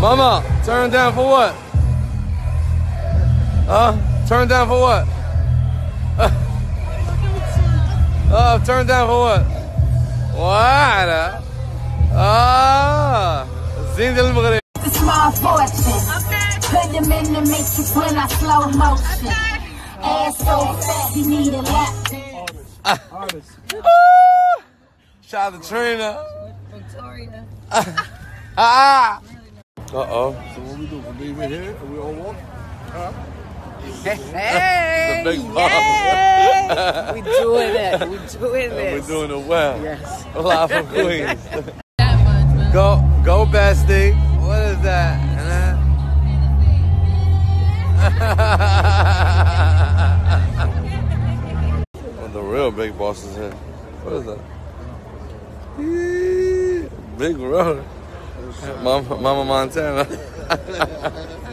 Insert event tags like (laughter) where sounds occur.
Mama, turn down for what? Huh? Turn down for what? (laughs) Oh, turn down for what? Wow. Uh? Ah. Zing del Maghrib. The small fortune. Okay. Put them in the matrix when I slow motion. Okay. Ass so fat, you need a lap. Artist. Artist. Shout out to Trina. Victoria. (laughs) ah. (laughs) Uh oh. So what we do? We leave it here and we all walk. Uh -huh. Hey, The big boss. yay! we doing it. We doing it. We're doing it well. Yes. Live from Queens. (laughs) Go, go, bestie. What is that? (laughs) One the real big bosses here. What is that? Big road. Mama, Mama Montana. (laughs)